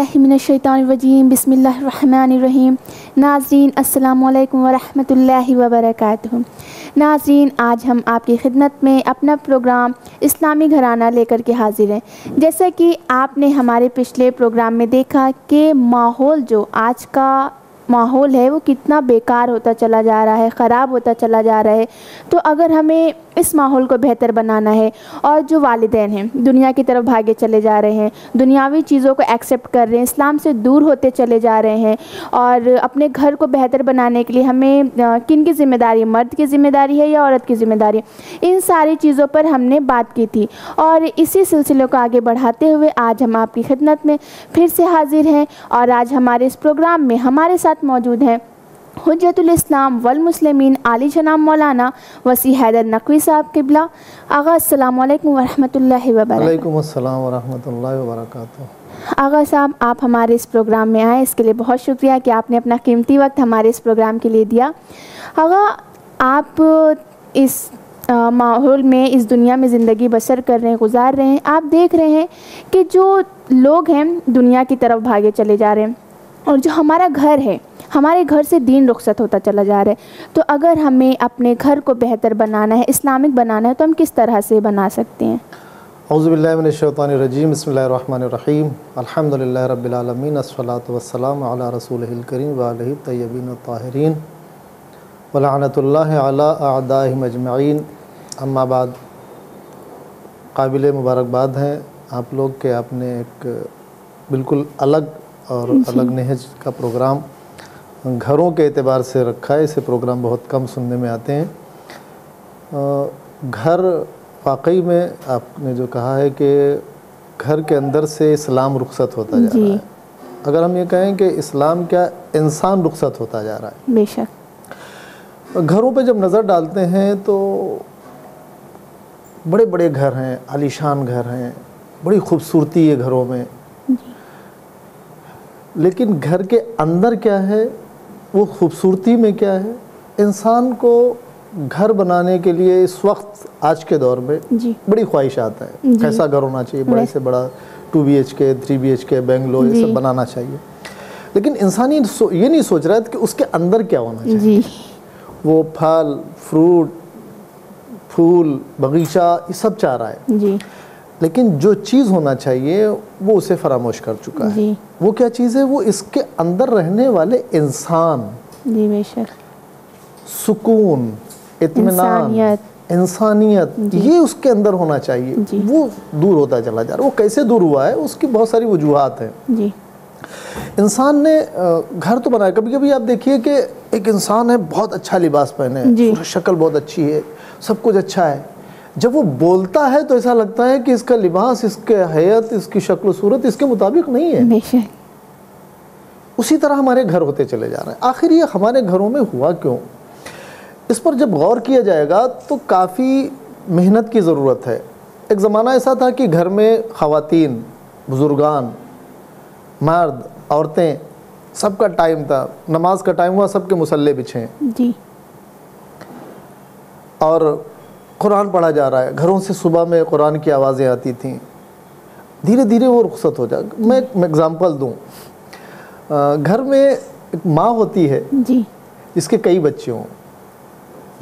अज़बिल्लिमिनशैतानरजीम बिस्मिल्लाहिर्रहमानिर्रहीम नाजरीन अस्सलाम वालेकुम वरहमतुल्लाहि वबरकातुहू नाजरीन आज हम आपकी खिदमत में अपना प्रोग्राम इस्लामी घराना लेकर के हाजिर हैं जैसा कि आपने हमारे पिछले प्रोग्राम में देखा कि माहौल जो आज का माहौल है वो कितना बेकार होता चला जा रहा है ख़राब होता चला जा रहा है तो अगर हमें इस माहौल को बेहतर बनाना है। और जो वालदेन हैं, दुनिया की तरफ़ भागे चले जा रहे हैं, दुनियावी चीज़ों को एक्सेप्ट कर रहे हैं, इस्लाम से दूर होते चले जा रहे हैं, और अपने घर को बेहतर बनाने के लिए हमें किन की ज़िम्मेदारी, मर्द की ज़िम्मेदारी है या औरत की ज़िम्मेदारी इन सारी चीज़ों पर हमने बात की थी। और इसी सिलसिले को आगे बढ़ाते हुए आज हम आपकी खिदमत में फिर से हाजिर हैं, और आज हमारे इस प्रोग्राम में हमारे साथ मौजूद हैं। हजरतुल्स्लाम वलमुसलमिन आली जनाब मौलाना वसी हैदर नकवी साहब किबला। आगा अस्सलाम वालेकुम वरहमतुल्लाहि वबरकातुहू। आगा साहब आप हमारे इस प्रोग्राम में आए इसके लिए बहुत शुक्रिया कि आपने अपना कीमती वक्त हमारे इस प्रोग्राम के लिए दिया। आगा आप इस माहौल में इस दुनिया में ज़िंदगी बसर कर रहे हैं गुजार रहे हैं आप देख रहे हैं कि जो लोग हैं दुनिया की तरफ़ भागे चले जा रहे हैं और जो हमारा घर है हमारे घर से दीन रुखसत होता चला जा रहा है। तो अगर हमें अपने घर को बेहतर बनाना है इस्लामिक बनाना है तो हम किस तरह से बना सकते हैं? अज़बिल्लिमिनशैतानरजीम बसमीम अल्हम्दुलिल्लाह रब्बिल आलमीन अस्सलातु अला रसूलिल करीम व आलिहि तय्यबीन ताहिरीन। व लअनतुल्लाहि अला अअदाहिम अजमईन अम्मा बाद काबिल मुबारकबाद हैं। आप लोग के आपने एक बिल्कुल अलग और अलग नहज का प्रोग्राम। घरों के अतबार से रखा है। इसे प्रोग्राम बहुत कम सुनने में आते हैं। घर वाकई में आपने जो कहा है कि घर के अंदर से इस्लाम रुखसत होता जा रहा है। अगर हम ये कहें कि इस्लाम क्या इंसान रुखसत होता जा रहा है? बेशक। घरों पे जब नज़र डालते हैं तो बड़े बड़े घर हैं आलीशान घर हैं बड़ी खूबसूरती है घरों में। लेकिन घर के अंदर क्या है? वो खूबसूरती में क्या है? इंसान को घर बनाने के लिए इस वक्त आज के दौर में बड़ी ख्वाहिशात है। कैसा घर होना चाहिए? बड़े से बड़ा two B H K three B H K Bangalore ये सब बनाना चाहिए। लेकिन इंसान ये नहीं सोच रहा है कि उसके अंदर क्या होना चाहिए। जी। वो फल फ्रूट फूल बगीचा ये सब चाह रहा है। जी। लेकिन जो चीज़ होना चाहिए वो उसे फरामोश कर चुका है। वो क्या चीज़ है? वो इसके अंदर रहने वाले इंसान। जी बेशक। सुकून इतमान इंसानियत। ये उसके अंदर होना चाहिए। वो दूर होता चला जा रहा है। वो कैसे दूर हुआ है? उसकी बहुत सारी वजूहत हैं। जी। इंसान ने घर तो बनाया। कभी कभी आप देखिए कि एक इंसान है बहुत अच्छा लिबास पहने है, शक्ल बहुत अच्छी है सब कुछ अच्छा है। जब वो बोलता है तो ऐसा लगता है कि इसका लिबास इसके हैत इसकी शक्ल सूरत इसके मुताबिक नहीं है। उसी तरह हमारे घर होते चले जा रहे हैं। आखिर ये हमारे घरों में हुआ क्यों? इस पर जब गौर किया जाएगा तो काफ़ी मेहनत की ज़रूरत है। एक ज़माना ऐसा था कि घर में ख़वातीन बुज़ुर्गान मर्द औरतें सबका टाइम था। नमाज़ का टाइम हुआ सबके मुसल्ले बिछे। जी। और कुरान पढ़ा जा रहा है। घरों से सुबह में कुरान की आवाज़ें आती थीं। धीरे धीरे वो रुखसत हो जा मैं एक एग्ज़ाम्पल दूँ। घर में एक माँ होती है। जी। जिसके कई बच्चे हों।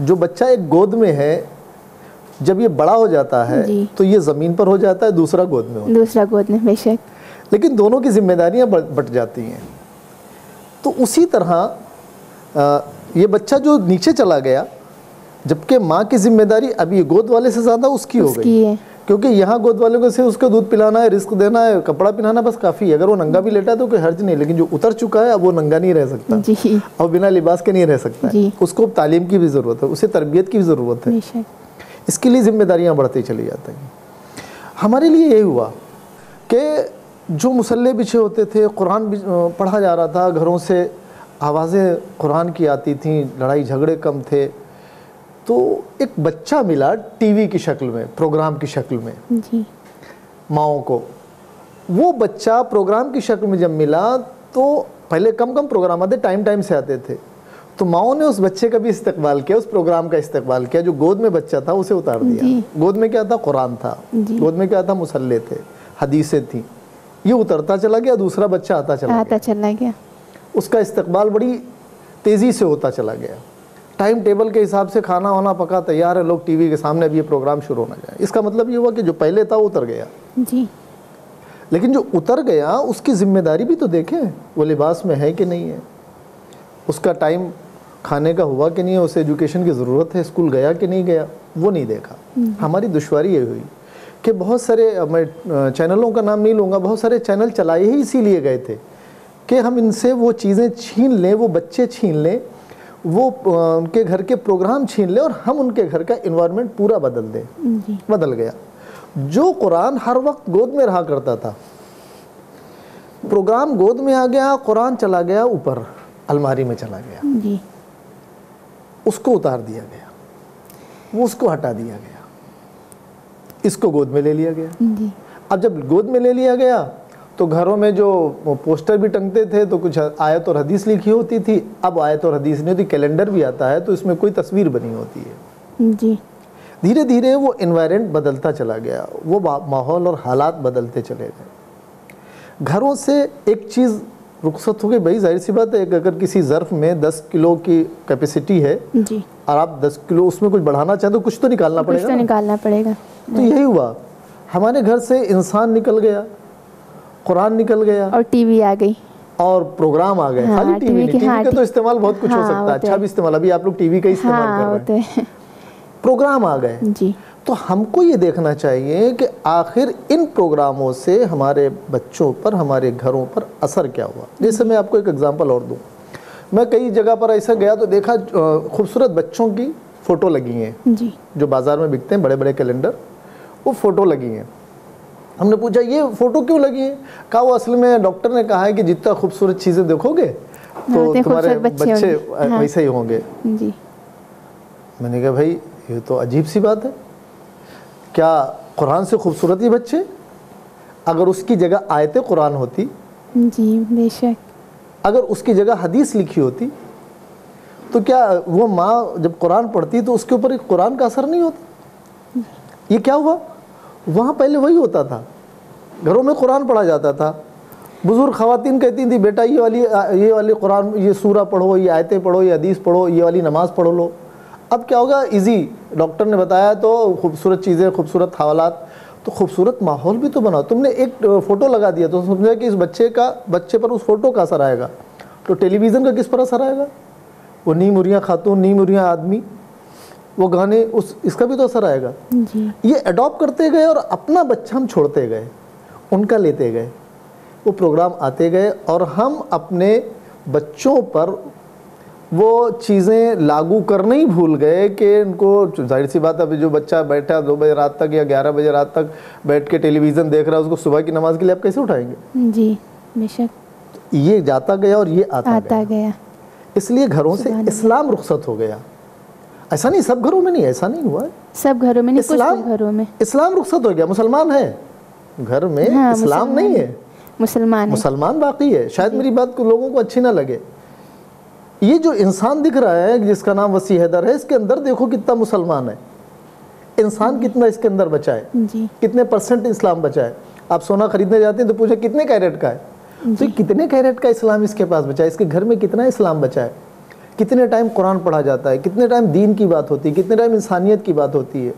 जो बच्चा एक गोद में है जब ये बड़ा हो जाता है तो ये ज़मीन पर हो जाता है दूसरा गोद में हो। दूसरा गोद में बेशक। लेकिन दोनों की जिम्मेदारियाँ बट जाती हैं। तो उसी तरह ये बच्चा जो नीचे चला गया जबकि माँ की ज़िम्मेदारी अब ये गोद वाले से ज़्यादा उसकी हो गई। है। क्योंकि यहाँ गोद वाले को सिर्फ़ उसका दूध पिलाना है रिस्क देना है कपड़ा पहनाना बस काफ़ी है। अगर वो नंगा भी लेटा है तो कोई हर्ज नहीं लेकिन जो उतर चुका है अब वो नंगा नहीं रह सकता। जी। और बिना लिबास के नहीं रह सकता है। उसको तालीम की भी ज़रूरत है उसे तरबियत की भी ज़रूरत है। इसके लिए जिम्मेदारियाँ बढ़ती चली जाती हैं। हमारे लिए ये हुआ कि जो मुसल्ले बिछे होते थे कुरान भी- पढ़ा जा रहा था घरों से आवाज़ें कुरान की आती थी लड़ाई झगड़े कम थे। तो एक बच्चा मिला टीवी की शक्ल में प्रोग्राम की शक्ल में। जी। माओ को। वो बच्चा प्रोग्राम की शक्ल में जब मिला तो पहले कम कम प्रोग्राम आते टाइम टाइम से आते थे। तो माओ ने उस बच्चे का भी इस्तेमाल किया उस प्रोग्राम का इस्तेमाल किया जो गोद में बच्चा था उसे उतार दिया। गोद में क्या था? कुरान था। गोद में क्या था? मुसल्ले थे हदीसें थी। ये उतरता चला गया दूसरा बच्चा आता चला आता गया। चला गया। उसका इस्तकबाल बड़ी तेज़ी से होता चला गया। टाइम टेबल के हिसाब से खाना वाना पका तैयार है लोग टीवी के सामने अभी ये प्रोग्राम शुरू होना जाए इसका मतलब ये हुआ कि जो पहले था वो उतर गया। जी। लेकिन जो उतर गया उसकी ज़िम्मेदारी भी तो देखें वो लिबास में है कि नहीं है। उसका टाइम खाने का हुआ कि नहीं है उसे एजुकेशन की ज़रूरत है स्कूल गया कि नहीं गया वो नहीं देखा। हमारी दुशारी ये हुई कि बहुत सारे मैं चैनलों का नाम नहीं लूँगा बहुत सारे चैनल चलाए ही इसीलिए गए थे कि हम इनसे वो चीज़ें छीन लें वो बच्चे छीन लें वो उनके घर के प्रोग्राम छीन ले और हम उनके घर का इन्वायरमेंट पूरा बदल दें। बदल गया। जो कुरान हर वक्त गोद में रहा करता था प्रोग्राम गोद में आ गया कुरान चला गया ऊपर अलमारी में चला गया। जी। उसको उतार दिया गया। वो उसको हटा दिया गया। इसको गोद में ले लिया गया। जी। अब जब गोद में ले लिया गया तो घरों में जो पोस्टर भी टंगते थे तो कुछ आयत और हदीस लिखी होती थी। अब आयत और हदीस नहीं होती कैलेंडर भी आता है तो इसमें कोई तस्वीर बनी होती है। जी। धीरे धीरे वो इन्वायरमेंट बदलता चला गया। वो माहौल और हालात बदलते चले गए। घरों से एक चीज़ रुखसत हो गई भाई ज़ाहिर सी बात है अगर किसी ज़र्फ में 10 किलो की कैपेसिटी है जी। और आप 10 किलो उसमें कुछ बढ़ाना चाहें तो कुछ तो निकालना कुछ पड़ेगा तो निकालना पड़ेगा। तो यही हुआ। हमारे घर से इंसान निकल गया। कुरान निकल गया। और टीवी आ गई। और प्रोग्राम आ गए। हाँ, खाली टीवी टीवी हाँ, का तो इस्तेमाल बहुत कुछ हाँ, हो हाँ, सकता है। तो अच्छा भी इस्तेमाल अभी आप लोग टीवी का इस्तेमाल हाँ कर रहे हैं। तो प्रोग्राम आ गए। जी। तो हमको ये देखना चाहिए कि आखिर इन प्रोग्रामों से हमारे बच्चों पर हमारे घरों पर असर क्या हुआ। जैसे मैं आपको एक एग्जांपल और दूँ। मैं कई जगह पर ऐसा गया तो देखा खूबसूरत बच्चों की फ़ोटो लगी हैं। जो। बाज़ार में बिकते हैं बड़े बड़े कैलेंडर वो फ़ोटो लगी हैं। हमने पूछा ये फ़ोटो क्यों लगी है? कहा वो असल में डॉक्टर ने कहा है कि जितना खूबसूरत चीज़ें देखोगे तो तुम्हारे बच्चे बच्चे हाँ। वैसे ही होंगे। जी। मैंने कहा भाई ये तो अजीब सी बात है। क्या कुरान से खूबसूरत ही बच्चे? अगर उसकी जगह आयत कुरान होती जी बेशक। अगर उसकी जगह हदीस लिखी होती तो क्या वो माँ जब कुरान पढ़ती तो उसके ऊपर एक कुरान का असर नहीं होता? ये क्या हुआ? वहाँ पहले वही होता था। घरों में कुरान पढ़ा जाता था। बुज़ुर्ग ख़वातीन कहती थी, बेटा, ये वाली ये वाली कुरान, ये सूरा पढ़ो, ये आयतें पढ़ो, ये हदीस पढ़ो, ये वाली नमाज़ पढ़ो लो। अब क्या होगा? इजी डॉक्टर ने बताया तो खूबसूरत चीज़ें, खूबसूरत हवालात तो खूबसूरत माहौल भी तो बनाओ तुमने एक फ़ोटो लगा दिया तो समझा कि इस बच्चे का, बच्चे पर उस फ़ोटो का असर आएगा। तो टेलीविज़न का किस पर असर आएगा? वो नीम उरियाँ खातून, नीम उरियाँ आदमी। वो गाने उस इसका भी तो असर आएगा। जी। ये अडॉप्ट करते गए और अपना बच्चा हम छोड़ते गए उनका लेते गए। वो प्रोग्राम आते गए और हम अपने बच्चों पर वो चीज़ें लागू करना ही भूल गए कि इनको ज़ाहिर सी बात है अभी जो बच्चा बैठा दो बजे रात तक या ग्यारह बजे रात तक बैठ के टेलीविज़न देख रहा है उसको सुबह की नमाज़ के लिए आप कैसे उठाएँगे? जी बेशक। ये जाता गया और ये आता, आता गया। गया। इसलिए घरों से इस्लाम रुखसत हो गया। ऐसा नहीं सब घरों में नहीं ऐसा नहीं हुआ सब घरों में नहीं इस्लाम घरों में। इस्लाम रुखसत हो गया मुसलमान है। घर में हाँ, इस्लाम नहीं है। है। मुसलमान मुसलमान बाकी है। शायद मेरी बात को लोगों को अच्छी ना लगे। ये जो इंसान दिख रहा है जिसका नाम वसी हैदर है इसके अंदर देखो कितना मुसलमान है। इंसान कितना इसके अंदर बचा है। कितने परसेंट इस्लाम बचा है। आप सोना खरीदने जाते हैं तो पूछे कितने कैरेट का है। तो कितने कैरेट का इस्लाम इसके पास बचा है? इसके घर में कितना इस्लाम बचा है? कितने टाइम कुरान पढ़ा जाता है कितने टाइम दीन की बात होती है कितने टाइम इंसानियत की बात होती है।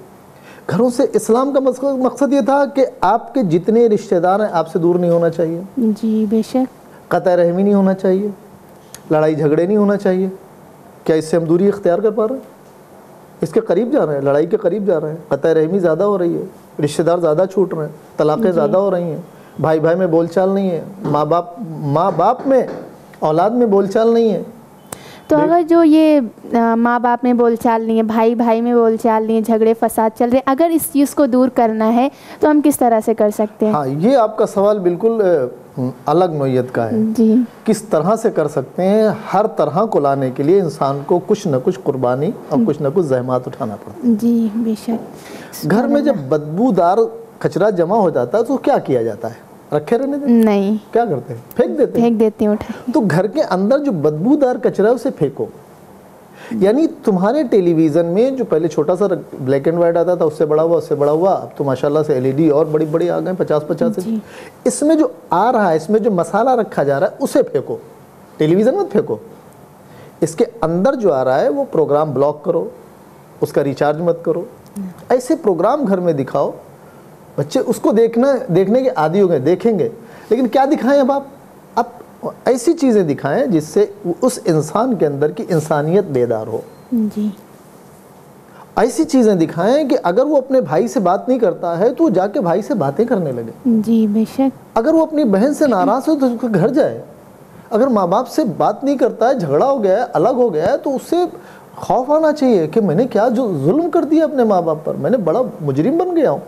घरों से इस्लाम का मकसद ये था कि आपके जितने रिश्तेदार हैं आपसे दूर नहीं होना चाहिए। जी बेशक। कतः रहमी नहीं होना चाहिए। लड़ाई झगड़े नहीं होना चाहिए। क्या इससे हम दूरी इख्तियार कर पा रहे हैं? इसके करीब जा रहे हैं लड़ाई के करीब जा रहे हैं। कतः रहमी ज़्यादा हो रही है रिश्तेदार ज़्यादा छूट रहे हैं तलाक़ें ज़्यादा हो रही हैं। भाई भाई में बोलचाल नहीं है माँ बाप माँ बाप में औलाद में बोलचाल नहीं है। तो अगर जो ये माँ बाप में बोलचाल नहीं है भाई भाई में बोलचाल नहीं है झगड़े फसाद चल रहे हैं अगर इस चीज़ को दूर करना है तो हम किस तरह से कर सकते हैं? हाँ ये आपका सवाल बिल्कुल अलग नोयत का है। जी। किस तरह से कर सकते हैं? हर तरह को लाने के लिए इंसान को कुछ न कुछ कुर्बानी और कुछ ना कुछ जहमात उठाना पड़ता है। जी बेशक। घर में जब बदबूदार कचरा जमा हो जाता है तो क्या किया जाता है? रखे रहने देते नहीं। क्या करते हैं? फेंक देते हैं? फेंक देती हूँ उठा। तो घर के अंदर जो बदबूदार कचरा है उसे फेंको। यानी तुम्हारे टेलीविज़न में जो पहले छोटा सा ब्लैक एंड वाइट आता था उससे बड़ा हुआ उससे बड़ा हुआ अब तो माशाल्लाह से एलईडी और बड़ी बड़ी आ गए पचास पचास। इसमें जो आ रहा है इसमें जो मसाला रखा जा रहा है उसे फेंको। टेलीविज़न मत फेंको। इसके अंदर जो आ रहा है वो प्रोग्राम ब्लॉक करो उसका रिचार्ज मत करो। ऐसे प्रोग्राम घर में दिखाओ बच्चे उसको देखना देखने के आदि हो गए देखेंगे। लेकिन क्या दिखाएँ अब आप? अब ऐसी चीज़ें दिखाएँ जिससे उस इंसान के अंदर की इंसानियत बेदार हो। जी। ऐसी चीज़ें दिखाएँ कि अगर वो अपने भाई से बात नहीं करता है तो वो जाके भाई से बातें करने लगे। जी बेशक। अगर वो अपनी बहन से नाराज़ हो तो उसके घर जाए। अगर माँ बाप से बात नहीं करता है झगड़ा हो गया है अलग हो गया है तो उससे खौफ आना चाहिए कि मैंने क्या जो जुल्म कर दिया अपने माँ बाप पर? मैंने बड़ा मुजरिम बन गया हूँ।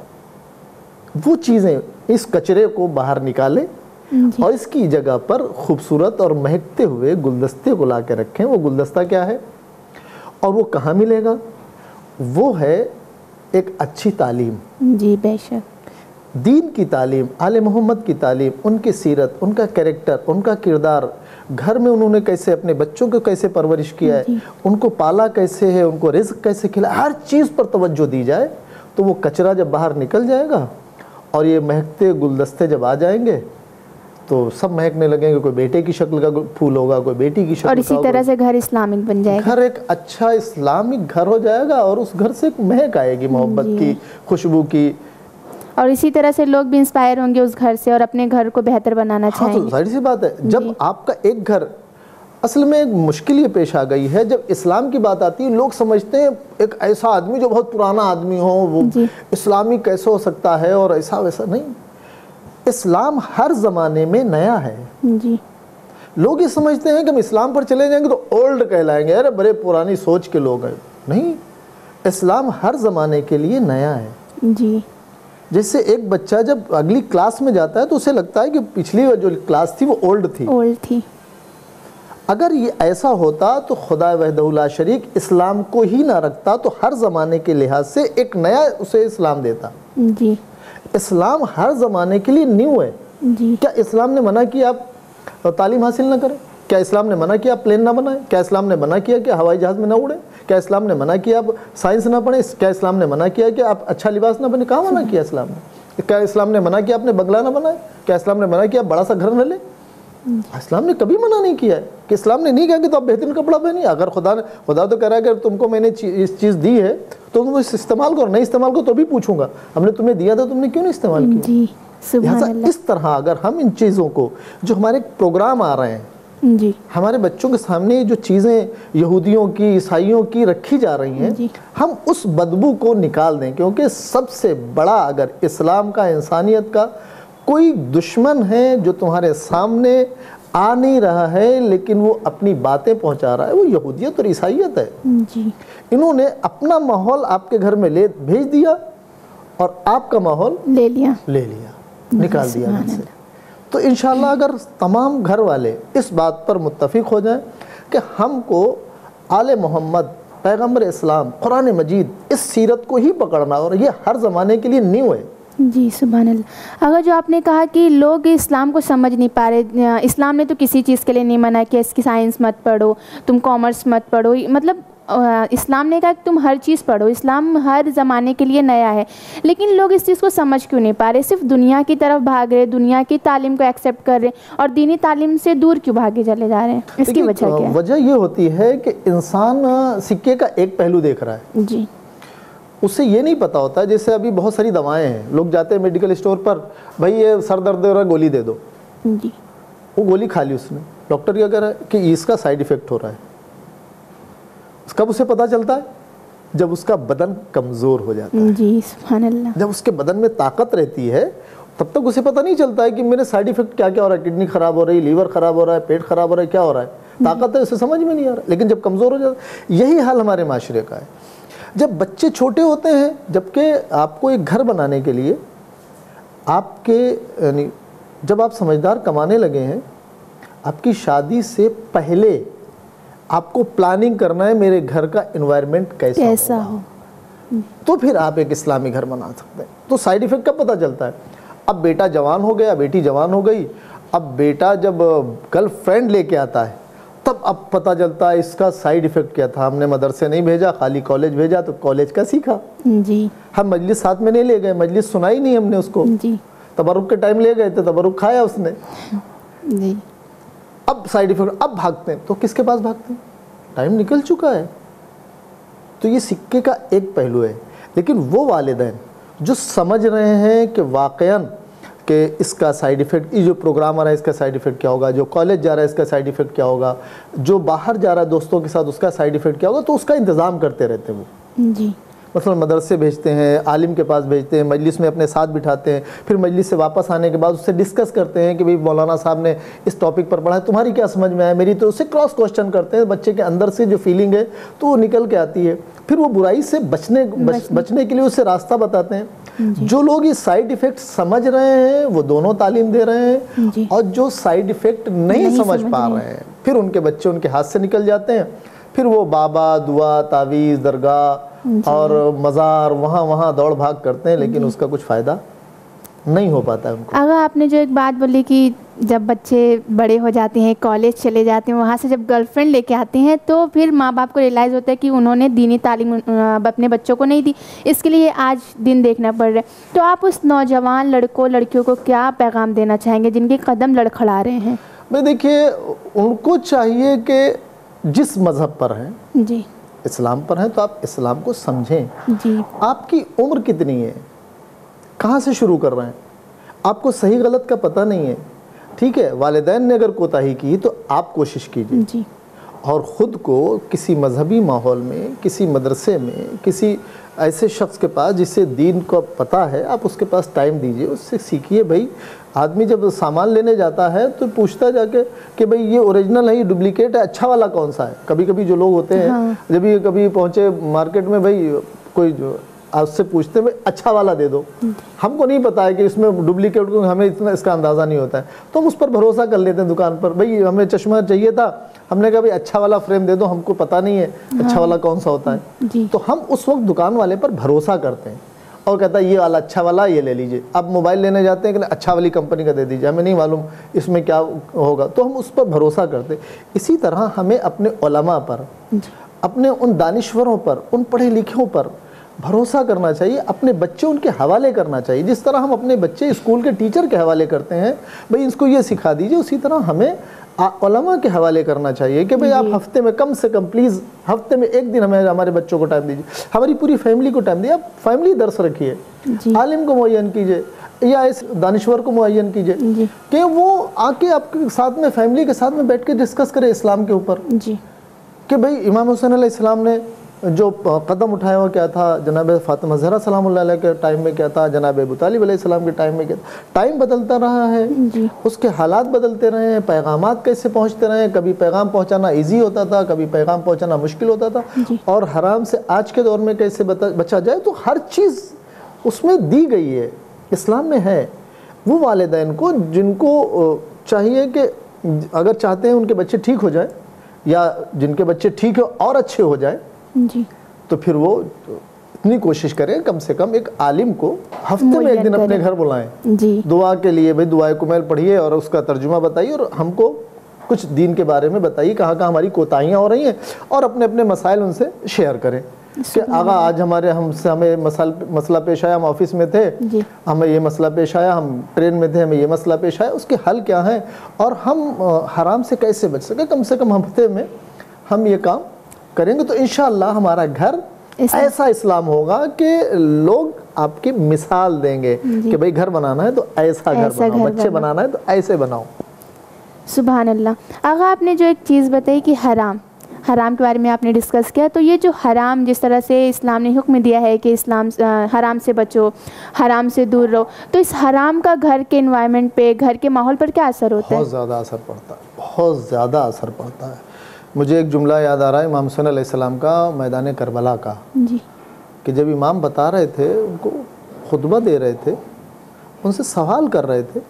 वो चीज़ें इस कचरे को बाहर निकालें और इसकी जगह पर खूबसूरत और महकते हुए गुलदस्ते को ला के रखें। वो गुलदस्ता क्या है? और वो कहाँ मिलेगा? वो है एक अच्छी तालीम। जी बेशक। दीन की तालीम आल मोहम्मद की तालीम उनकी सीरत उनका कैरेक्टर उनका किरदार घर में उन्होंने कैसे अपने बच्चों को कैसे परवरिश किया है उनको पाला कैसे है उनको रिज्क कैसे खिला हर चीज़ पर तवज्जो दी जाए तो वो कचरा जब बाहर निकल जाएगा और ये महकते गुलदस्ते जब आ जाएँगे तो सब महकने लगेंगे। कोई बेटे की शक्ल का फूल होगा कोई बेटी की शक्ल और इसी तरह से घर इस्लामिक बन जाएगा। घर एक अच्छा इस्लामिक घर हो जाएगा और उस घर से एक महक आएगी मोहब्बत की खुशबू की। और इसी तरह से लोग भी इंस्पायर होंगे उस घर से और अपने घर को बेहतर बनाना हाँ तो चाहेंगे। ज़ाहिर सी बात है जब आपका एक घर असल में एक मुश्किल ये पेश आ गई है। जब इस्लाम की बात आती है लोग समझते हैं एक ऐसा आदमी जो बहुत पुराना आदमी हो वो इस्लामी कैसे हो सकता है और ऐसा वैसा नहीं। इस्लाम हर ज़माने में नया है। जी। लोग ये समझते हैं कि हम इस्लाम पर चले जाएँगे तो ओल्ड कहलाएँगे अरे बड़े पुरानी सोच के लोग हैं। नहीं इस्लाम हर ज़माने के लिए नया है। जी। जैसे एक बच्चा जब अगली क्लास में जाता है तो उसे लगता है कि पिछली जो क्लास थी वो ओल्ड थी। ओल्ड थी। अगर ये ऐसा होता तो खुदा वहदउल्ला शरीक इस्लाम को ही ना रखता तो हर ज़माने के लिहाज से एक नया उसे इस्लाम देता। जी। इस्लाम हर ज़माने के लिए न्यू है। जी। क्या इस्लाम ने मना किया आप तालीम हासिल ना करें? क्या इस्लाम ने मना किया आप प्लेन ना बनाएँ? क्या इस्लाम ने मना किया कि हवाई जहाज़ में ना उड़ें? क्या इस्लाम ने मना किया आप साइंस ना पढ़ें? क्या इस्लाम ने मना किया कि आप अच्छा लिबास ना बने? कहाँ मना किया इस्लाम ने? क्या इस्लाम ने मना किया आपने बंगला ना बनाए क्या इस्लाम ने मना किया बड़ा सा घर न लें? इस्लाम ने कभी मना नहीं किया है कि इस्लाम ने नहीं कहा कि तो आप बेहतरीन कपड़ा पहनिए। अगर खुदा ने खुदा तो कह रहा है कि तुमको मैंने इस चीज़ दी है तो तुम इसे इस्तेमाल करो। नहीं इस्तेमाल करो तो भी पूछूँगा। हमने तुम्हें दिया था तुमने क्यों नहीं इस्तेमाल किया? लिहाजा इस तरह अगर हम इन चीज़ों को जो हमारे प्रोग्राम आ रहे हैं जी। हमारे बच्चों के सामने जो चीज़ें यहूदियों की ईसाइयों की रखी जा रही हैं हम उस बदबू को निकाल दें क्योंकि सबसे बड़ा अगर इस्लाम का इंसानियत का कोई दुश्मन है जो तुम्हारे सामने आ नहीं रहा है लेकिन वो अपनी बातें पहुँचा रहा है? वो यहूदियत और ईसाइत है। जी। इन्होंने अपना माहौल आपके घर में ले भेज दिया और आपका माहौल ले लिया। ले लिया निकाल दिया घर से तो इंशाल्लाह अगर तमाम घर वाले इस बात पर मुतफिक हो जाएँ कि हमको आले मोहम्मद पैगंबर इस्लाम कुरान मजीद इस सीरत को ही पकड़ना और ये हर ज़माने के लिए न्यू है। जी सुबह अगर जो आपने कहा कि लोग इस्लाम को समझ नहीं पा रहे इस्लाम ने तो किसी चीज़ के लिए नहीं मना कि इसकी साइंस मत पढ़ो तुम कॉमर्स मत पढ़ो मतलब इस्लाम ने कहा कि तुम हर चीज़ पढ़ो इस्लाम हर ज़माने के लिए नया है। लेकिन लोग इस चीज़ को समझ क्यों नहीं पा रहे? सिर्फ़ दुनिया की तरफ़ भाग रहे दुनिया की तालीम को एक्सेप्ट कर रहे और दीनी तालीम से दूर क्यों भागे चले जा रहे हैं? इसकी वजह क्या वजह ये होती है कि इंसान सिक्के का एक पहलू देख रहा है। जी। उससे ये नहीं पता होता जैसे अभी बहुत सारी दवाएँ हैं। लोग जाते हैं मेडिकल स्टोर पर भाई ये सर दर्द हो रहा गोली दे दो। जी। वो गोली खा ली उसने। डॉक्टर क्या कह रहा है कि इसका साइड इफ़ेक्ट हो रहा है। कब उसे पता चलता है? जब उसका बदन कमज़ोर हो जाता है। जी जब उसके बदन में ताकत रहती है तब तक उसे पता नहीं चलता है कि मेरे साइड इफ़ेक्ट क्या क्या हो रहा है। किडनी खराब हो रही है लीवर खराब हो रहा है पेट खराब हो रहा है क्या हो रहा है। ताकत है उसे समझ में नहीं आ रहा। लेकिन जब कमज़ोर हो जाता है यही हाल हमारे माशरे का है। जब बच्चे छोटे होते हैं जबकि आपको एक घर बनाने के लिए आपके यानी जब आप समझदार कमाने लगे हैं आपकी शादी से पहले आपको प्लानिंग करना है मेरे घर का इन्वायरमेंट कैसा कैसा हो। तो फिर आप एक इस्लामी घर बना सकते हैं। तो साइड इफ़ेक्ट कब पता चलता है। अब बेटा जवान हो गया बेटी जवान हो गई। अब बेटा जब गर्ल फ्रेंड लेके आता है तब अब पता चलता है इसका साइड इफ़ेक्ट क्या था। हमने मदरसे नहीं भेजा खाली कॉलेज भेजा तो कॉलेज का सीखा। जी। हम मजलिस साथ में नहीं ले गए मजलिस सुनाई नहीं हमने उसको। जी। तबरुक के टाइम ले गए थे तबरुक खाया उसने। जी। अब साइड इफ़ेक्ट अब भागते हैं। तो किसके पास भागते हैं? टाइम निकल चुका है। तो ये सिक्के का एक पहलू है। लेकिन वो वालिदैन जो समझ रहे हैं कि वाकयान कि इसका साइड इफ़ेक्ट ये जो प्रोग्राम आ रहा है, इसका साइड इफ़ेक्ट क्या होगा? जो कॉलेज जा रहा है, इसका साइड इफ़ेक्ट क्या होगा? जो बाहर जा रहा है दोस्तों के साथ, उसका साइड इफ़ेक्ट क्या होगा? तो उसका इंतज़ाम करते रहते हैं वो। जी। मतलब मदरसे भेजते हैं आलिम के पास भेजते हैं मजलिस में अपने साथ बिठाते हैं फिर मजलिस से वापस आने के बाद उससे डिस्कस करते हैं कि भाई मौलाना साहब ने इस टॉपिक पर पढ़ा है तुम्हारी क्या समझ में आया? मेरी तो उससे क्रॉस क्वेश्चन करते हैं बच्चे के अंदर से जो फीलिंग है तो वो निकल के आती है। फिर वो बुराई से बचने बच, बचने। के लिए उससे रास्ता बताते हैं। जो। लोग ये साइड इफ़ेक्ट समझ रहे हैं वो दोनों तालीम दे रहे हैं और जो साइड इफ़ेक्ट नहीं, नहीं समझ समझ पा रहे हैं फिर उनके बच्चे उनके हाथ से निकल जाते हैं। फिर वो बाबा दुआ तावीज़ दरगाह और मज़ार वहाँ वहाँ दौड़ भाग करते हैं लेकिन उसका कुछ फ़ायदा नहीं हो पाता है उनको। अगर आपने जो एक बात बोली कि जब बच्चे बड़े हो जाते हैं कॉलेज चले जाते हैं वहाँ से जब गर्लफ्रेंड लेके आते हैं तो फिर माँ बाप को रियलाइज़ होता है कि उन्होंने दीनी तालीम अपने बच्चों को नहीं दी। इसके लिए आज दिन देखना पड़ रहा है। तो आप उस नौजवान लड़कों लड़कियों को क्या पैगाम देना चाहेंगे जिनके कदम लड़खड़ा रहे हैं? मैं देखिए उनको चाहिए कि जिस मज़हब पर हैं जी। इस्लाम पर हैं तो आप इस्लाम को समझें। जी। आपकी उम्र कितनी है? कहाँ से शुरू कर रहे हैं? आपको सही गलत का पता नहीं है। ठीक है वालदेन ने अगर कोताही की तो आप कोशिश कीजिए। जी। और ख़ुद को किसी मजहबी माहौल में किसी मदरसे में किसी ऐसे शख्स के पास जिसे दीन को पता है आप उसके पास टाइम दीजिए उससे सीखिए भाई आदमी जब सामान लेने जाता है तो पूछता जाके कि भाई ये ओरिजिनल है ये डुप्लीकेट है अच्छा वाला कौन सा है? कभी कभी जो लोग होते हैं हाँ। जब ये कभी पहुँचे मार्केट में भाई कोई जो उससे पूछते हैं भाई अच्छा वाला दे दो। हमको नहीं पता है कि इसमें डुप्लीकेट को हमें इतना इसका अंदाज़ा नहीं होता है। तो हम उस पर भरोसा कर लेते हैं दुकान पर भाई हमें चश्मा चाहिए था हमने कहा भाई अच्छा वाला फ्रेम दे दो हमको पता नहीं है अच्छा वाला कौन सा होता है। तो हम उस वक्त दुकान वाले पर भरोसा करते हैं। और कहता है, ये वाला अच्छा वाला, ये ले लीजिए। अब मोबाइल लेने जाते हैं कि अच्छा वाली कंपनी का दे दीजिए। हमें नहीं मालूम इसमें क्या होगा। तो हम उस पर भरोसा करते इसी तरह हमें अपने उलमा पर, अपने उन दानश्वरों पर, उन पढ़े लिखों पर भरोसा करना चाहिए। अपने बच्चे उनके हवाले करना चाहिए। जिस तरह हम अपने बच्चे स्कूल के टीचर के हवाले करते हैं, भाई, इसको ये सिखा दीजिए। उसी तरह हमें आ- के हवाले करना चाहिए कि भाई आप हफ़्ते में कम से कम प्लीज़ हफ़्ते में एक दिन हमें हमारे बच्चों को टाइम दीजिए। हमारी पूरी फैमिली को टाइम दीजिए। आप फैमिली दर्श रखिए। आलिम को मुन कीजिए या इस दानश्वर को मुन कीजिए कि वो आके आपके साथ में फैमिली के साथ में बैठ के डिस्कस करे इस्लाम के ऊपर। कि भाई इमाम हुसैन इस्लाम ने जो कदम उठाया हुआ क्या था? जनाब फ़ातिमा ज़हरा सलाम के टाइम में क्या था? जनाब अबू तालिब के टाइम में क्या था? टाइम बदलता रहा है। उसके हालात बदलते रहे हैं। पैगाम कैसे पहुँचते रहे हैं? कभी पैगाम पहुँचाना ईजी होता था कभी पैगाम पहुँचाना मुश्किल होता था। और हराम से आज के दौर में कैसे बचा जाए? तो हर चीज़ उसमें दी गई है। इस्लाम में है। वो वालदेन को जिनको चाहिए कि अगर चाहते हैं उनके बच्चे ठीक हो जाए या जिनके बच्चे ठीक हो और अच्छे हो जाए जी। तो फिर वो इतनी कोशिश करें कम से कम एक आलिम को हफ़्ते में एक दिन अपने घर बुलाएँ। जी। दुआ के लिए भाई दुआए कुमैल पढ़िए और उसका तर्जुमा बताइए और हमको कुछ दीन के बारे में बताइए कहाँ कहाँ हमारी कोताहियाँ हो रही हैं और अपने अपने मसाइल उनसे शेयर करें। कि आगा आज हमारे हमसे हमें मसाल मसला पेश आया हम ऑफ़िस में थे हमें ये मसला पेश आया हम ट्रेन में थे हमें ये मसला पेश आया उसके हल क्या हैं? और हम हराम से कैसे बच सके? कम से कम हफ़्ते में हम ये काम करेंगे तो इन हमारा घर ऐसा। इस्लाम होगा कि लोग आपकी मिसाल देंगे कि भाई घर बनाना है तो ऐसा घर बनाओ घर बच्चे बनाओ। बनाना है तो ऐसे बनाओ। सुबहान अल्लाह अगर आपने जो एक चीज़ बताई कि हराम हराम के बारे में आपने डिस्कस किया तो ये जो हराम जिस तरह से इस्लाम ने हुक्म दिया है कि इस्लाम अ, हराम से बचो हराम से दूर रहो तो इस हराम का घर के इन्वायरमेंट पे घर के माहौल पर क्या असर होता है? बहुत ज़्यादा असर पड़ता है बहुत ज़्यादा असर पड़ता है। मुझे एक जुमला याद आ रहा है इमाम हुसैन अलैहिस्सलाम का मैदान करबला का। जी। कि जब इमाम बता रहे थे उनको खुतबा दे रहे थे उनसे सवाल कर रहे थे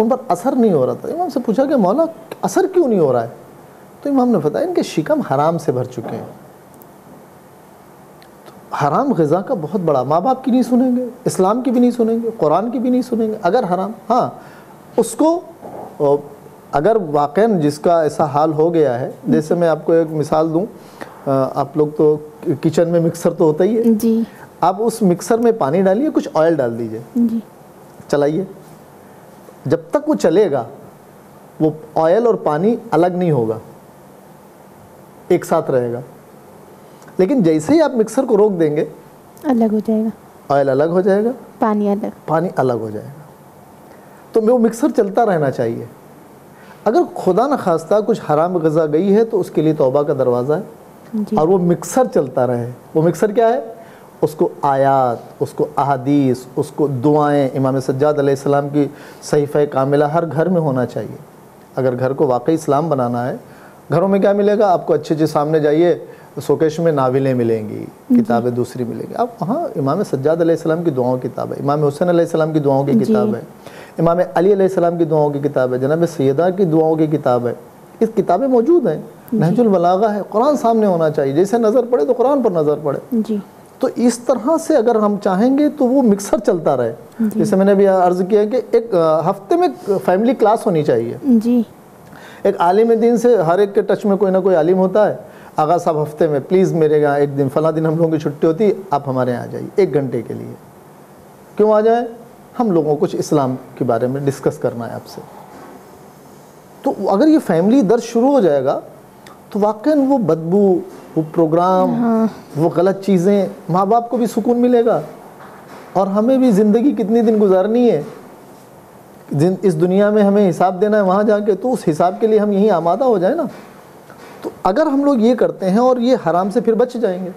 उन पर असर नहीं हो रहा था। इमाम से पूछा कि मौला असर क्यों नहीं हो रहा है? तो इमाम ने बताया इनके शिकम हराम से भर चुके हैं। तो हराम गज़ा का बहुत बड़ा माँ बाप की नहीं सुनेंगे इस्लाम की भी नहीं सुनेंगे कुरान की भी नहीं सुनेंगे अगर हराम हाँ उसको अगर वाक़ जिसका ऐसा हाल हो गया है जैसे मैं आपको एक मिसाल दूँ आप लोग तो किचन में मिक्सर तो होता ही है। जी। आप उस मिक्सर में पानी डालिए कुछ ऑयल डाल दीजिए। चलाइए। जब तक वो चलेगा वो ऑयल और पानी अलग नहीं होगा। एक साथ रहेगा। लेकिन जैसे ही आप मिक्सर को रोक देंगे अलग हो जाएगा। ऑयल अलग हो जाएगा। पानी अलग। पानी अलग हो जाएगा। तो वो मिक्सर चलता रहना चाहिए। अगर खुदा न खास्ता कुछ हराम गज़ा गई है तो उसके लिए तौबा का दरवाज़ा है। और वो मिक्सर चलता रहे। वो मिक्सर क्या है? उसको आयात उसको अहादीस उसको दुआएँ। इमाम सज्जाद अलैहिस्सलाम की सहीफ़ कामिला हर घर में होना चाहिए। अगर घर को वाकई इस्लाम बनाना है घरों में क्या मिलेगा? आपको अच्छे अच्छे सामने जाइए सोकेश में नाविलें मिलेंगी किताबें दूसरी मिलेंगी। आप वहाँ इमाम सज्जाद की दुआओं की किताब है। इमाम हुसैन अलैहिस्सलाम की दुआओं की किताब है। इमाम अली अलैहिस्सलाम की दुआओं की किताब है जनाब सैदा की दुआओं की किताब है। इस किताबें मौजूद हैं नहजुल बलागा है कुरान सामने होना चाहिए जैसे नज़र पड़े तो कुरान पर नज़र पड़े। जी। तो इस तरह से अगर हम चाहेंगे तो वो मिक्सर चलता रहे। जैसे मैंने अभी अर्ज़ किया कि एक हफ़्ते में फैमिली क्लास होनी चाहिए। जी। एक आलिम दिन से हर एक के टच में कोई ना कोई आलिम होता है। आगा साहब हफ़्ते में प्लीज़ मेरे यहाँ एक दिन फला दिन हम लोगों की छुट्टी होती आप हमारे यहाँ आ जाइए एक घंटे के लिए। क्यों आ जाए? हम लोगों को कुछ इस्लाम के बारे में डिस्कस करना है आपसे। तो अगर ये फैमिली दर्द शुरू हो जाएगा तो वाकई वो बदबू वो प्रोग्राम वो गलत चीज़ें माँ बाप को भी सुकून मिलेगा। और हमें भी ज़िंदगी कितनी दिन गुजारनी है। जिन इस दुनिया में हमें हिसाब देना है वहाँ जाके तो उस हिसाब के लिए हम यहीं आमादा हो जाए ना। तो अगर हम लोग ये करते हैं और ये हराम से फिर बच जाएँगे।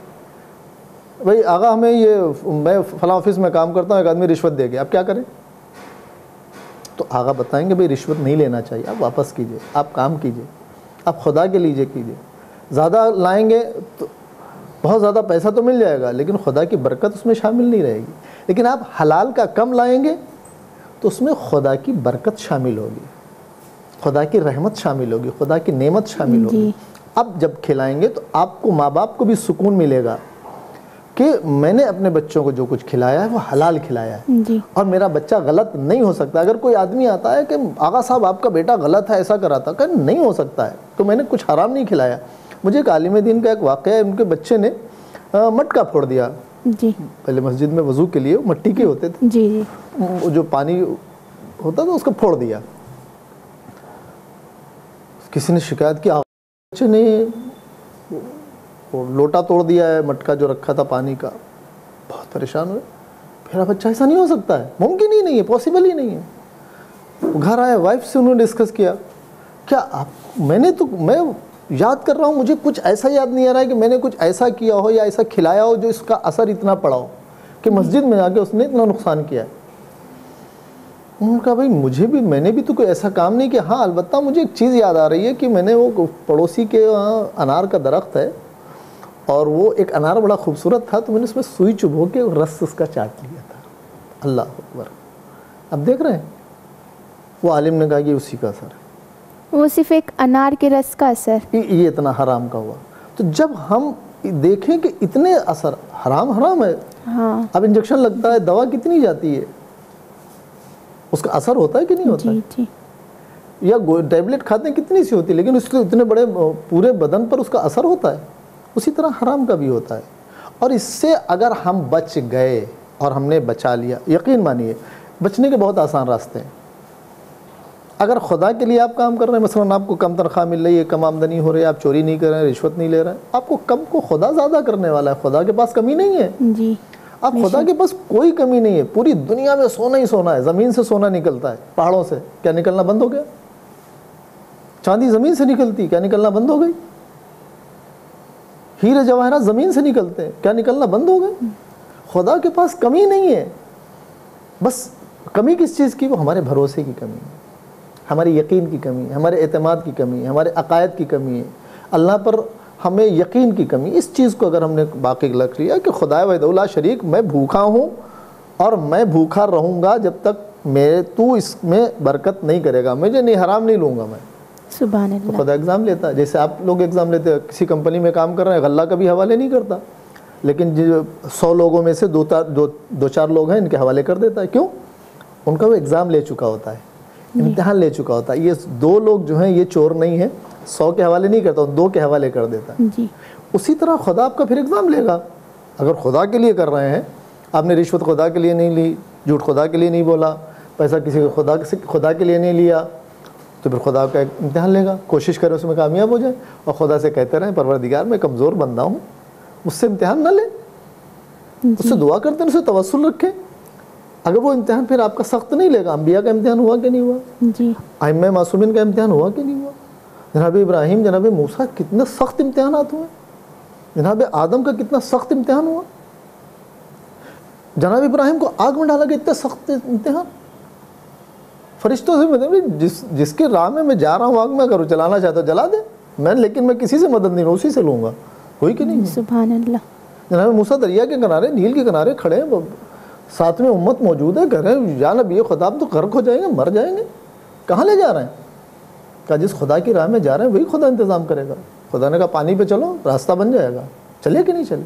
भाई आगा हमें ये मैं फला ऑफ़िस में काम करता हूँ एक आदमी रिश्वत दे गया आप क्या करें? तो आगा बताएँगे भाई रिश्वत नहीं लेना चाहिए आप वापस कीजिए आप काम कीजिए आप खुदा के लीजिए कीजिए। ज़्यादा लाएँगे तो बहुत ज़्यादा पैसा तो मिल जाएगा लेकिन खुदा की बरकत उसमें शामिल नहीं रहेगी। लेकिन आप हलाल का कम लाएँगे तो उसमें खुदा की बरकत शामिल होगी खुदा की रहमत शामिल होगी खुदा की नेमत शामिल होगी। अब जब खिलाएँगे तो आपको माँ बाप को भी सुकून मिलेगा। कि मैंने अपने बच्चों को जो कुछ खिलाया है वो हलाल खिलाया है। जी। और मेरा बच्चा गलत नहीं हो सकता। अगर कोई आदमी आता है कि आगा साहब आपका बेटा गलत है ऐसा करा था कह नहीं हो सकता है। तो मैंने कुछ हराम नहीं खिलाया। मुझे एक आलिम दिन का एक वाक़ है उनके बच्चे ने मटका फोड़ दिया। जी। पहले मस्जिद में वज़ू के लिए मट्टी के होते थे। जी जी। जो पानी होता था उसको फोड़ दिया। किसी ने शिकायत की बच्चे ने वो लोटा तोड़ दिया है, मटका जो रखा था पानी का। बहुत परेशान हुए। मेरा बच्चा ऐसा नहीं हो सकता है। मुमकिन ही नहीं है पॉसिबल ही नहीं है। घर आए वाइफ से उन्होंने डिस्कस किया। क्या आप, मैंने तो मैं याद कर रहा हूँ, मुझे कुछ ऐसा याद नहीं आ रहा है कि मैंने कुछ ऐसा किया हो या ऐसा खिलाया हो जो इसका असर इतना पड़ा हो कि मस्जिद में जाके उसने इतना नुकसान किया है। उन्होंने कहा, भाई, मुझे भी, मैंने भी तो कोई ऐसा काम नहीं किया। हाँ अलबत्ता मुझे एक चीज़ याद आ रही है कि मैंने वो पड़ोसी के वहाँ अनार का दरख्त है और वो एक अनार बड़ा खूबसूरत था तो मैंने उसमें सुई चुभो के रस उसका चाट लिया था। अल्लाह अकबर। अब देख रहे हैं? वो आलिम ने कहा कि उसी का असर है। वो सिर्फ़ एक अनार के रस का असर। ये इतना हराम का हुआ। तो जब हम देखें कि इतने असर हराम हराम है। हाँ। अब इंजेक्शन लगता है दवा कितनी जाती है? उसका असर होता है कि नहीं होता है? जी। जी या टैबलेट खाते हैं कितनी सी होती है लेकिन उसके इतने बड़े पूरे बदन पर उसका असर होता है। उसी तरह हराम का भी होता है। और इससे अगर हम बच गए और हमने बचा लिया यकीन मानिए बचने के बहुत आसान रास्ते हैं। अगर खुदा के लिए आप काम कर रहे हैं मसलन आपको कम तनख्वाह मिल रही है कम आमदनी हो रही है आप चोरी नहीं कर रहे हैं रिश्वत नहीं ले रहे हैं आपको कम को खुदा ज़्यादा करने वाला है। खुदा के पास कमी नहीं है। जी अब खुदा के पास कोई कमी नहीं है। पूरी दुनिया में सोना ही सोना है। ज़मीन से सोना निकलता है। पहाड़ों से। क्या निकलना बंद हो गया? चांदी ज़मीन से निकलती। क्या निकलना बंद हो गई? हीरे जवाहरात ज़मीन से निकलते हैं। क्या निकलना बंद हो गए? खुदा के पास कमी नहीं है। बस कमी किस चीज़ की? वो हमारे भरोसे की कमी है। हमारे यकीन की कमी है, हमारे एतमाद की कमी है, हमारे अकायद की कमी है। अल्लाह पर हमें यकीन की कमी इस चीज़ को अगर हमने बाकी लग लिया कि खुदा वदौला शरीक, मैं भूखा हूँ और मैं भूखा रहूँगा जब तक मेरे, तू इसमें बरकत नहीं करेगा। मुझे नहीं, हराम नहीं लूँगा मैं। सुबह तो खुदा एग्ज़ाम लेता है। जैसे आप लोग एग्ज़ाम लेते हैं किसी कंपनी में काम कर रहे हैं गल्ला कभी हवाले नहीं करता। लेकिन जो सौ लोगों में से दो तार दो दो चार लोग हैं इनके हवाले कर देता है। क्यों? उनका वो एग्ज़ाम ले चुका होता है। इम्तहान ले चुका होता है। ये दो लोग जो हैं ये चोर नहीं है। सौ के हवाले नहीं करता दो के हवाले कर देता है। उसी तरह खुदा आपका फिर एग्ज़ाम लेगा। अगर खुदा के लिए कर रहे हैं आपने रिश्वत खुदा के लिए नहीं ली झूठ खुदा के लिए नहीं बोला पैसा किसी को खुदा से खुदा के लिए नहीं लिया तो फिर खुदा का इम्तिहान लेगा। कोशिश करें उसमें कामयाब हो जाए और खुदा से कहते रहें परवरदिगार मैं कमज़ोर बंदा हूँ। उससे इम्तहान ना ले। उससे दुआ करते हैं उससे तवसल रखें। अगर वो इम्तहान फिर आपका सख्त नहीं लेगा अम्बिया का इम्तिहान हुआ कि नहीं हुआ? आइम मासूमिन का इम्तिहान हुआ कि नहीं हुआ? जनाब इब्राहिम जनाब मूसा कितने सख्त इम्तिहान हुए? जनाब आदम का कितना सख्त इम्तहान हुआ? जनाब इब्राहिम को आग में डाला गया इतना सख्त इम्तिहान। फरिश्तों से मतलब जिस जिसके राह में मैं जा रहा हूँ आग में करूँ चलाना चाहता हूँ जला दे। मैं लेकिन मैं किसी से मदद नहीं उसी से लूँगा। हुई कि नहीं? सुबह अल्लाह जनाब मूसा दरिया के किनारे नील के किनारे खड़े हैं साथ में उम्मत मौजूद है कह रहे हैं। या नबी खुदा तो गर्क हो जाएँगे मर जाएँगे। कहाँ ले जा रहे हैं? कहा जिस खुदा की राह में जा रहे हैं वही खुदा इंतज़ाम करेगा। खुदा ने कहा पानी पे चलो रास्ता बन जाएगा। चले कि नहीं चले?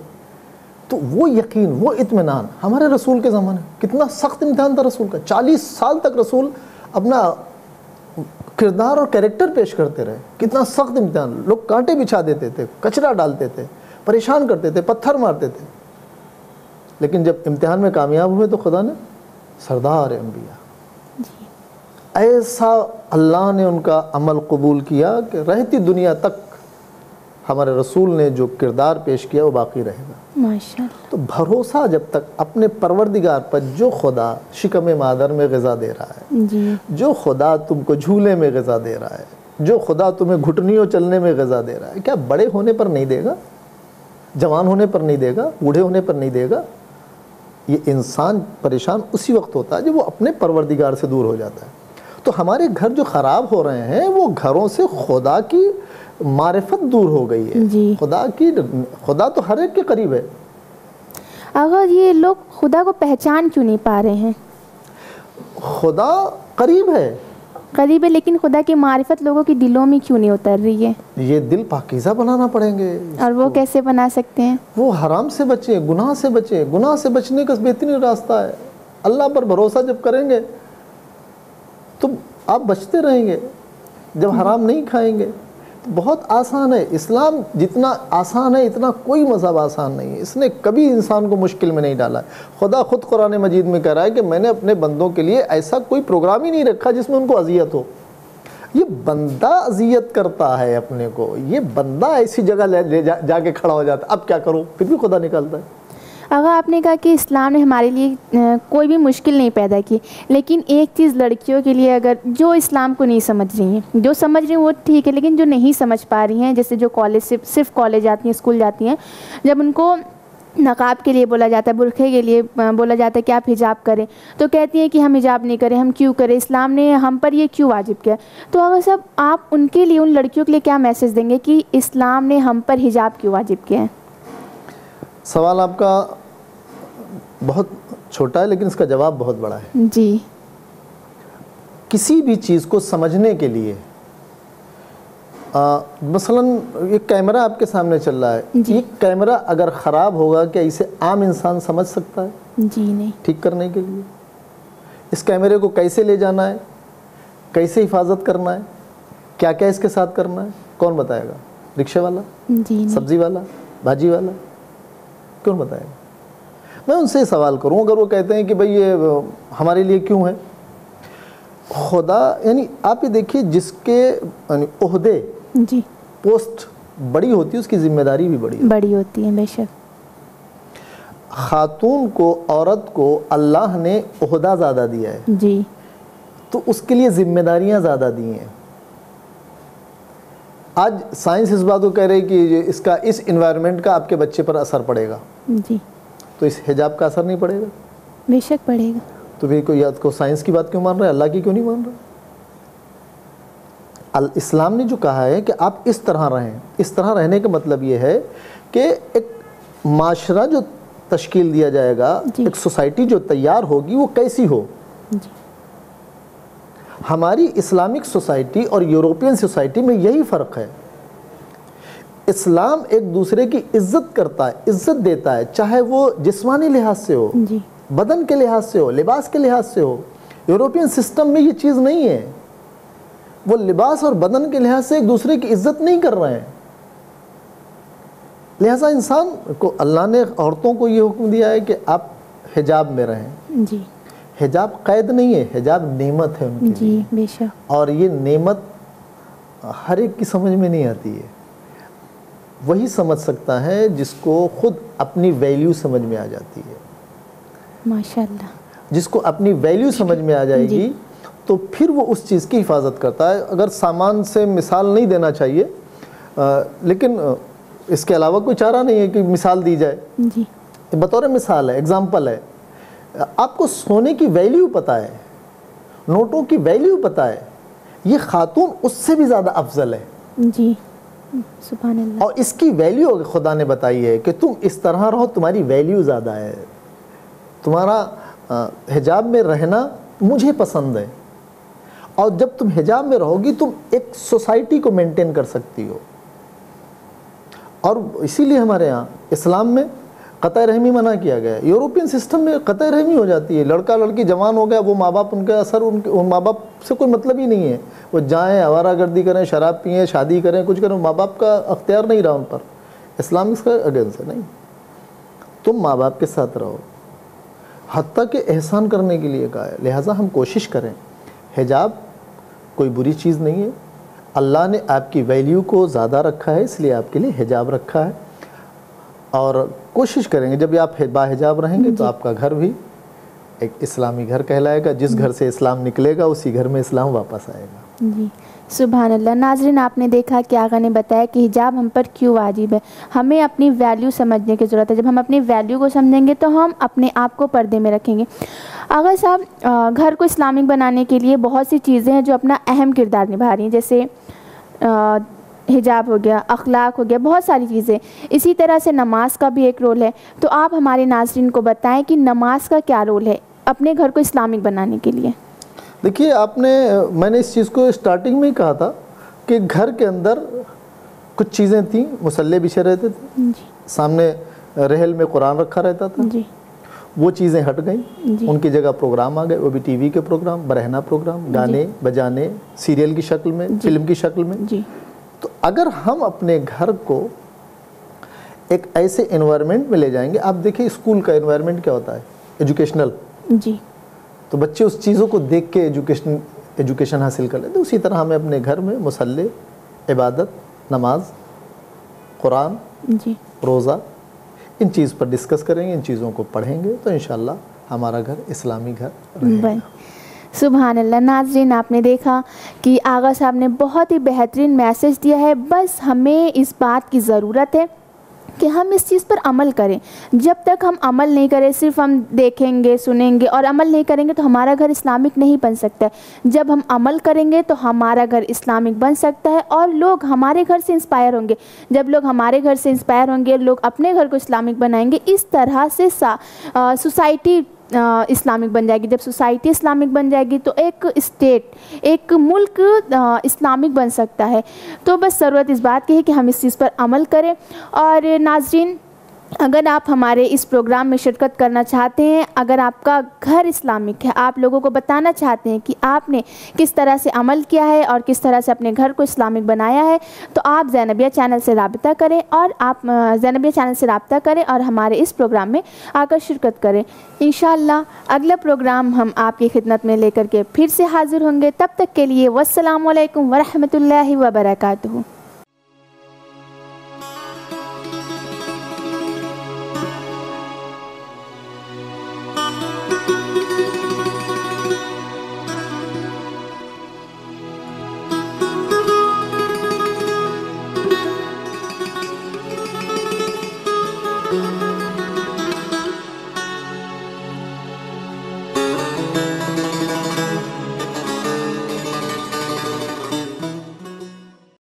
तो वो यकीन वो इत्मीनान हमारे रसूल के ज़माने। कितना सख्त इम्तहान था रसूल का। चालीस साल तक रसूल अपना किरदार और कैरेक्टर पेश करते रहे। कितना सख्त इम्तहान। लोग कांटे बिछा देते थे, कचरा डालते थे, परेशान करते थे, पत्थर मारते थे। लेकिन जब इम्तिहान में कामयाब हुए तो खुदा ने सरदार अम्बिया ऐसा अल्लाह ने उनका अमल कबूल किया कि रहती दुनिया तक हमारे रसूल ने जो किरदार पेश किया वो बाकी रहेगा। तो भरोसा जब तक अपने परवरदिगार पर जो खुदा शिकम मादर में गज़ा दे रहा है जी। जो खुदा तुमको झूले में गज़ा दे रहा है जो खुदा तुम्हें घुटनियों चलने में गज़ा दे रहा है क्या बड़े होने पर नहीं देगा? जवान होने पर नहीं देगा? बूढ़े होने पर नहीं देगा? ये इंसान परेशान उसी वक्त होता है जब वो अपने परवरदिगार से दूर हो जाता है। तो हमारे घर जो ख़राब हो रहे हैं वो घरों से खुदा की मारिफत दूर हो गई है। खुदा की खुदा तो हर एक के करीब है। अगर ये लोग खुदा को पहचान क्यों नहीं पा रहे हैं? खुदा करीब है। करीब है लेकिन खुदा की मारिफत लोगों की दिलों में क्यों नहीं उतर रही है? ये दिल पाकिज़ा बनाना पड़ेंगे। और वो कैसे बना सकते हैं? वो हराम से बचे गुनाह से बचे। गुनाह से बचने का बेहतरीन रास्ता है। अल्लाह पर भरोसा जब करेंगे तो आप बचते रहेंगे। जब हराम नहीं खाएँगे तो बहुत आसान है। इस्लाम जितना आसान है इतना कोई मज़हब आसान नहीं है। इसने कभी इंसान को मुश्किल में नहीं डाला। खुदा खुद कुरान मजीद में कह रहा है कि मैंने अपने बंदों के लिए ऐसा कोई प्रोग्राम ही नहीं रखा जिसमें उनको अजियत हो। ये बंदा अजियत करता है अपने को। ये बंदा ऐसी जगह ले, ले जा, जाके खड़ा हो जाता है। अब क्या करो? फिर भी खुदा निकलता है। अगर आपने कहा कि इस्लाम ने हमारे लिए कोई भी मुश्किल नहीं पैदा की, लेकिन एक चीज़ लड़कियों के लिए अगर, जो इस्लाम को नहीं समझ रही हैं, जो समझ रही हैं वो ठीक है, लेकिन जो नहीं समझ पा रही हैं, जैसे जो कॉलेज से सिर्फ़ कॉलेज जाती हैं, स्कूल जाती हैं, जब उनको नकाब के लिए बोला जाता है, बुरखे के लिए बोला जाता है कि आप हिजाब करें तो कहती हैं कि हम हिजाब नहीं करें, हम क्यों करें, इस्लाम ने हम पर ये क्यों वाजिब किया? तो अगर सब आप उनके लिए, उन लड़कियों के लिए क्या मैसेज देंगे कि इस्लाम ने हम पर हिजाब क्यों वाजिब किया है? सवाल आपका बहुत छोटा है लेकिन इसका जवाब बहुत बड़ा है। जी। किसी भी चीज़ को समझने के लिए आ, मसलन ये कैमरा आपके सामने चल रहा है। ये कैमरा अगर ख़राब होगा क्या इसे आम इंसान समझ सकता है? जी नहीं। ठीक करने के लिए। इस कैमरे को कैसे ले जाना है? कैसे हिफाजत करना है? क्या क्या इसके साथ करना है? कौन बताएगा? रिक्शे वाला? जी सब्ज़ी वाला? भाजी वाला? कौन बताएगा? मैं उनसे सवाल करूँ अगर वो कहते हैं कि भाई ये हमारे लिए क्यों है? खुदा यानी आप ये देखिए जिसके यानी ओहदे जी। पोस्ट बड़ी होती है उसकी ज़िम्मेदारी भी बड़ी बड़ी होती है बेशक। खातून को औरत को अल्लाह ने ओहदा ज़्यादा दिया है। जी। तो उसके लिए जिम्मेदारियाँ ज़्यादा दी हैं। आज साइंस इस बात को कह रही है कि इसका इस इन्वायरमेंट का आपके बच्चे पर असर पड़ेगा। जी। तो इस हिजाब का असर नहीं पड़ेगा? बेशक पड़ेगा। तो फिर कोई को साइंस की बात क्यों मान रहा है? अल्लाह की क्यों नहीं मान रहा? अल इस्लाम ने जो कहा है कि आप इस तरह रहें। इस तरह रहने का मतलब ये है कि एक माशरा जो तश्कील दिया जाएगा एक सोसाइटी जो तैयार होगी वो कैसी हो? हमारी इस्लामिक सोसाइटी और यूरोपियन सोसाइटी में यही फ़र्क है। इस्लाम एक दूसरे की इज़्ज़त करता है इज़्ज़त देता है चाहे वो जिस्मानी लिहाज से हो जी। बदन के लिहाज से हो लिबास के लिहाज से हो यूरोपियन सिस्टम में ये चीज़ नहीं है। वो लिबास और बदन के लिहाज से एक दूसरे की इज़्ज़त नहीं कर रहे हैं। लिहाजा इंसान को अल्लाह ने औरतों को ये हुक्म दिया है कि आप हिजाब में रहें। जी। हिजाब कैद नहीं है हिजाब नेमत है उनके जी बेशक। और ये नेमत हर एक की समझ में नहीं आती है। वही समझ सकता है जिसको खुद अपनी वैल्यू समझ में आ जाती है। माशाल्लाह। जिसको अपनी वैल्यू समझ में आ जाएगी तो फिर वो उस चीज़ की हिफाजत करता है। अगर सामान से मिसाल नहीं देना चाहिए आ, लेकिन इसके अलावा कोई चारा नहीं है कि मिसाल दी जाए। जी। बतौर मिसाल है एग्ज़ाम्पल है। आपको सोने की वैल्यू पता है नोटों की वैल्यू पता है। ये खातून उससे भी ज़्यादा अफजल है। जी। और इसकी वैल्यू खुदा ने बताई है कि तुम इस तरह रहो, तुम्हारी वैल्यू ज़्यादा है। तुम्हारा हिजाब में रहना मुझे पसंद है। और जब तुम हिजाब में रहोगी, तुम एक सोसाइटी को मेंटेन कर सकती हो। और इसीलिए हमारे यहाँ, इस्लाम में क़त रहमी मना किया गया। है यूरोपियन सिस्टम में क़त रहमी हो जाती है। लड़का लड़की जवान हो गया, वो माँ बाप उनके असर, उनके, उन माँ बाप से कोई मतलब ही नहीं है। वो जाएँ आवारा गर्दी करें, शराब पिएँ, शादी करें, कुछ करें माँ बाप का अख्तियार नहीं रहा उन पर। इस्लाम इसका अगेंस्ट है, नहीं। तुम माँ बाप के साथ रहो। हती के एहसान करने के लिए कहा है। लिहाजा हम कोशिश करें। हिजाब कोई बुरी चीज़ नहीं है। अल्लाह ने आपकी वैल्यू को ज़्यादा रखा है, इसलिए आपके लिए हिजाब रखा है। और कोशिश करेंगे जब आप बाहिजाब रहेंगे तो आपका घर भी एक इस्लामी घर कहलाएगा। जिस घर से इस्लाम निकलेगा उसी घर में इस्लाम वापस आएगा। जी। सुबहान अल्लाह नाजरीन आपने देखा कि आगा ने बताया कि हिजाब हम पर क्यों वाजिब है। हमें अपनी वैल्यू समझने की ज़रूरत है। जब हम अपनी वैल्यू को समझेंगे तो हम अपने आप को पर्दे में रखेंगे। आगा साहब घर को इस्लामिक बनाने के लिए बहुत सी चीज़ें हैं जो अपना अहम किरदार निभा रही हैं। जैसे हिजाब हो गया अखलाक हो गया बहुत सारी चीज़ें। इसी तरह से नमाज़ का भी एक रोल है। तो आप हमारे नाजरन को बताएँ कि नमाज़ का क्या रोल है अपने घर को इस्लामिक बनाने के लिए। देखिए आपने मैंने इस चीज़ को स्टार्टिंग में ही कहा था कि घर के अंदर कुछ चीज़ें थी मुसल्ले बिछे रहते थे। सामने रहल में कुरान रखा रहता था। जी। वो चीज़ें हट गई। उनकी जगह प्रोग्राम आ गए वो भी टीवी के प्रोग्राम बरहना प्रोग्राम गाने बजाने सीरियल की शक्ल में फ़िल्म की शक्ल में। जी। तो अगर हम अपने घर को एक ऐसे एनवायरनमेंट में ले जाएँगे आप देखिए स्कूल का एनवायरनमेंट क्या होता है? एजुकेशनल जी। तो बच्चे उस चीज़ों को देख के एजुकेशन एजुकेशन हासिल कर लेते उसी तरह हमें अपने घर में मुसल्ले इबादत नमाज़ कुरान जी। रोज़ा इन चीज़ पर डिस्कस करेंगे इन चीज़ों को पढ़ेंगे तो इन हमारा घर इस्लामी घर रहेगा। बन सुबहान अल्लाह नाजरीन, आपने देखा कि आगा साहब ने बहुत ही बेहतरीन मैसेज दिया है। बस हमें इस बात की ज़रूरत है कि हम इस चीज़ पर अमल करें। जब तक हम अमल नहीं करें, सिर्फ़ हम देखेंगे, सुनेंगे और अमल नहीं करेंगे तो हमारा घर इस्लामिक नहीं बन सकता है। जब हम अमल करेंगे तो हमारा घर इस्लामिक बन सकता है और लोग हमारे घर से इंस्पायर होंगे। जब लोग हमारे घर से इंस्पायर होंगे, लोग अपने घर को इस्लामिक बनाएँगे, इस तरह से सोसाइटी इस्लामिक बन जाएगी। जब सोसाइटी इस्लामिक बन जाएगी तो एक स्टेट, एक मुल्क इस्लामिक बन सकता है। तो बस ज़रूरत इस बात की है कि हम इस चीज़ पर अमल करें। और नाजरीन अगर आप हमारे इस प्रोग्राम में शिरकत करना चाहते हैं, अगर आपका घर इस्लामिक है, आप लोगों को बताना चाहते हैं कि आपने किस तरह से अमल किया है और किस तरह से अपने घर को इस्लामिक बनाया है तो आप जैनबिया चैनल से रबता करें और आप जैनबिया चैनल से रबता करें और हमारे इस प्रोग्राम में आकर शिरकत करें। इन अगला प्रोग्राम हम आपकी खिदमत में लेकर के फिर से हाजिर होंगे। तब तक के लिए वसलम वरहमल वर्का